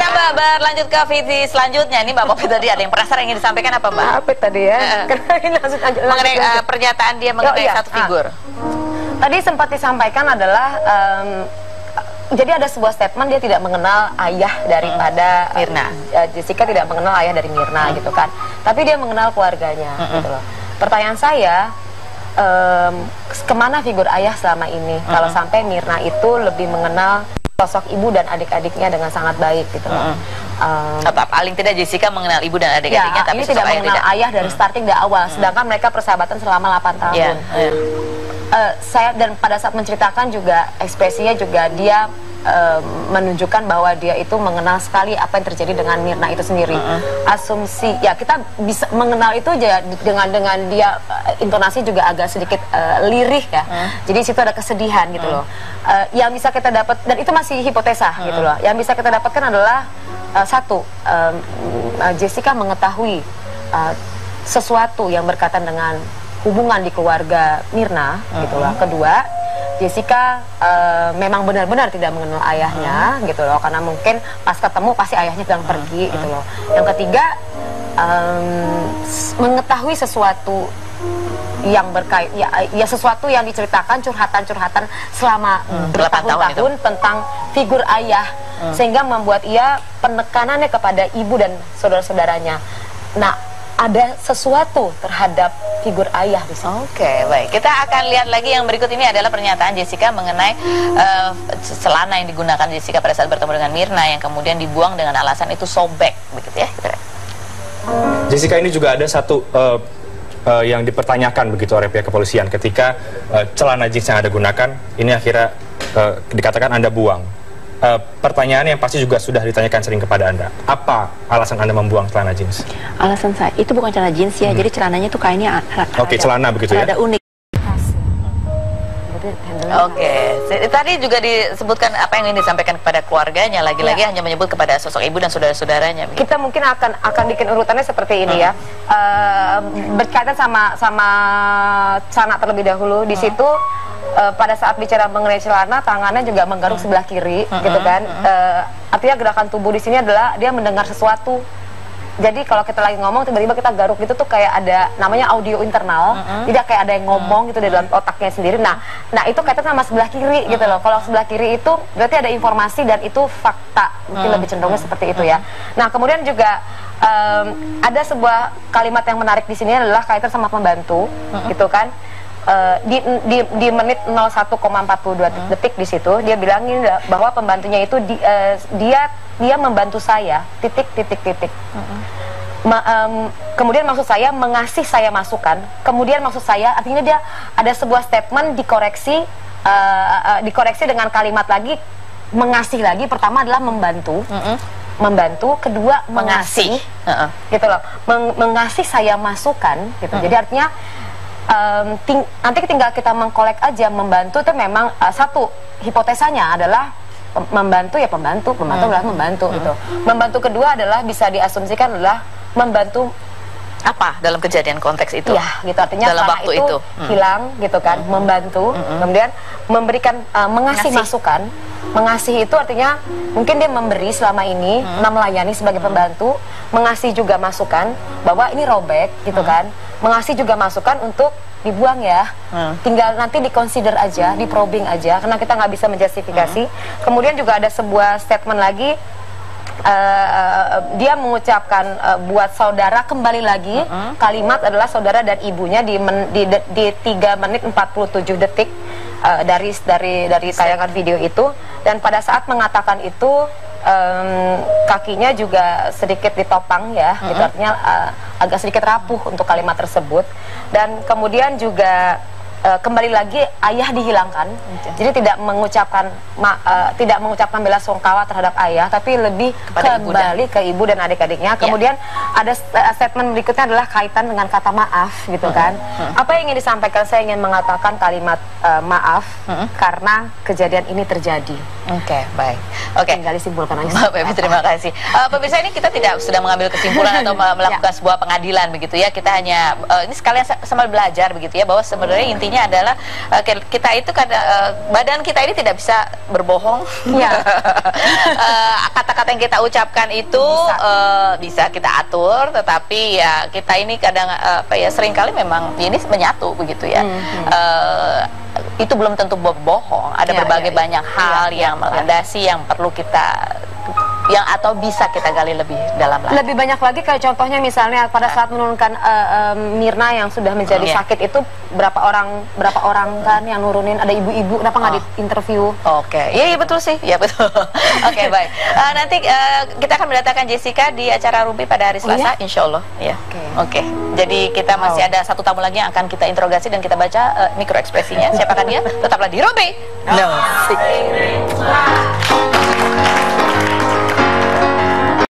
kita mbak berlanjut ke visi selanjutnya nih mbak Popi tadi ada yang penasaran ingin disampaikan apa mbak? Apa tadi ya? Karena ini langsung lanjut, Mengenai lanjut, lanjut. pernyataan dia mengenai iya. satu Ah. figur. Tadi sempat disampaikan adalah em, jadi ada sebuah statement dia tidak mengenal ayah daripada Hmm. Mirna. eh, Jessica tidak mengenal ayah dari Mirna gitu kan. Tapi dia mengenal keluarganya Hmm. gitu loh. Pertanyaan saya em, ke mana figur ayah selama ini? Hmm. Kalau sampai Mirna itu lebih mengenal sosok ibu dan adik-adiknya dengan sangat baik gitu loh. Em, Atau paling tidak Jessica mengenal ibu dan adik-adiknya ya, tapi ini tidak ayah mengenal tidak. Hmm. ayah dari starting dari awal, sedangkan mereka persahabatan selama 8 tahun. Iya, iya. Eh, saya dan pada saat menceritakan juga ekspresinya juga dia eh, menunjukkan bahwa dia itu mengenal sekali apa yang terjadi dengan Mirna itu sendiri. Asumsi ya kita bisa mengenal itu aja dengan dengan dia eh, intonasi juga agak sedikit eh, lirih ya. Jadi situ ada kesedihan gitu loh. Eh, yang bisa kita dapat dan itu masih hipotesa gitu loh. Yang bisa kita dapatkan adalah eh, satu Jessica mengetahui eh, sesuatu yang berkaitan dengan hubungan di keluarga Mirna gitu loh. Kedua, Jessica eh, memang benar-benar tidak mengenal ayahnya gitu loh. Karena mungkin pas ketemu pasti ayahnya sedang pergi gitu loh. Yang ketiga, s- mengetahui sesuatu yang berkait ya, ya sesuatu yang diceritakan curhatan-curhatan selama Hmm, tahun bertahun-tahun tentang figur ayah. Sehingga membuat ia penekanannya kepada ibu dan saudara-saudaranya. Nah, ada sesuatu terhadap figur ayah di sini. Oke, baik. Kita akan lihat lagi yang berikut ini adalah pernyataan Jessica mengenai eh, celana yang digunakan Jessica pada saat bertemu dengan Mirna yang kemudian dibuang dengan alasan itu sobek, begitu ya. Kita. Jessica ini juga ada satu eh, eh, yang dipertanyakan begitu oleh pihak kepolisian ketika eh, celana jeans yang Anda gunakan ini akhirnya eh, dikatakan Anda buang. Eh, pertanyaan yang pasti juga sudah ditanyakan sering kepada Anda. Apa alasan Anda membuang celana jeans? Alasan saya itu bukan celana jeans ya, jadi celananya tuh kainnya Oke, ada- celana begitu ya? Ada unik. Oke, Se- tadi juga disebutkan apa yang ingin disampaikan kepada keluarganya, lagi-lagi hanya menyebut kepada sosok ibu dan saudara-saudaranya. kita mungkin akan akan bikin urutannya seperti ini ya. Eh, berkaitan sama sama celana terlebih dahulu di situ eh, pada saat bicara mengenai celana tangannya juga menggaruk sebelah kiri gitu kan. Eh, artinya gerakan tubuh di sini adalah dia mendengar sesuatu jadi kalau kita lagi ngomong tiba-tiba kita garuk gitu tuh kayak ada namanya audio internal. Tidak kayak ada yang ngomong gitu di dalam otaknya sendiri. Nah nah itu kaitan sama sebelah kiri gitu loh. Kalau sebelah kiri itu berarti ada informasi dan itu fakta. Mungkin lebih cenderungnya seperti itu ya. Nah kemudian juga em, ada sebuah kalimat yang menarik di sini adalah kaitan sama pembantu gitu kan Eh, di, di, di menit 01,42 detik di situ dia bilangin bahwa pembantunya itu di- eh, dia dia membantu saya titik titik titik. Ma- em, kemudian maksud saya mengasih saya masukan kemudian maksud saya artinya dia ada sebuah statement dikoreksi eh, eh, dikoreksi dengan kalimat lagi mengasih lagi. Pertama adalah membantu membantu kedua mengasih. Mengasih. Heeh. gitu loh. Meng- mengasih saya masukan gitu. Jadi artinya em, ting- nanti tinggal kita mengkolek aja membantu itu memang eh, satu hipotesanya adalah membantu ya pembantu pembantu adalah membantu gitu membantu kedua adalah bisa diasumsikan adalah membantu Apa dalam kejadian konteks itu? ya gitu artinya dalam waktu itu, itu. Hmm. hilang gitu kan membantu kemudian memberikan eh, mengasih Ngasih. masukan mengasih itu artinya mungkin dia memberi selama ini Hmm. melayani sebagai pembantu mengasih juga masukan bahwa ini robek gitu Hmm. kan mengasih juga masukan untuk dibuang ya. Hmm. tinggal nanti dikonsider aja di probing aja karena kita nggak bisa menjustifikasi. Hmm. kemudian juga ada sebuah statement lagi eh, eh, dia mengucapkan eh, buat saudara kembali lagi kalimat adalah saudara dan ibunya di men, di, de- di 3 menit 47 detik eh, dari dari dari tayangan video itu. Dan pada saat mengatakan itu em, kakinya juga sedikit ditopang ya. Gitu artinya eh, agak sedikit rapuh untuk kalimat tersebut. Dan kemudian juga eh, kembali lagi ayah dihilangkan. Jadi tidak mengucapkan ma- eh, tidak mengucapkan bela sungkawa terhadap ayah tapi lebih Kepada ibu dan- kembali ke ibu dan adik-adiknya. Kemudian ada st- eh, statement berikutnya adalah kaitan dengan kata maaf gitu kan. Apa yang ingin disampaikan? Saya ingin mengatakan kalimat eh, maaf karena kejadian ini terjadi. Oke, baik. Oke. tinggal disimpulkan aja. Mbak Pepi, terima kasih. Eh, pemirsa ini kita tidak sudah mengambil kesimpulan atau me- melakukan sebuah pengadilan begitu ya. Kita hanya eh, ini sekalian sa- sambil belajar begitu ya bahwa sebenarnya intinya intinya adalah ke- kita itu kada, eh, badan kita ini tidak bisa berbohong. Iya. Eh, Kata-kata yang kita ucapkan itu eh, bisa kita atur, tetapi ya kita ini kadang eh, apa ya sering kali memang ini menyatu begitu ya. Eh, itu belum tentu bohong. Ada Iya, berbagai iya, iya. banyak hal yang melandasi yang perlu kita yang atau bisa kita gali lebih dalam lagi. Lebih banyak lagi kayak contohnya misalnya pada saat menurunkan eh, eh, Mirna yang sudah menjadi Iya. sakit itu berapa orang berapa orang kan yang nurunin ada ibu-ibu kenapa nggak Oh. di interview? Oke, iya iya betul sih, ya betul. Oke baik. Eh, nanti eh, kita akan mendatangkan Jessica di acara Rumpi pada hari Oh, Selasa, Insya Allah. Ya. Oke. Jadi kita masih ada satu tamu lagi yang akan kita interogasi dan kita baca eh, mikro ekspresinya. Siapakah dia? Tetaplah di Rumpi. No.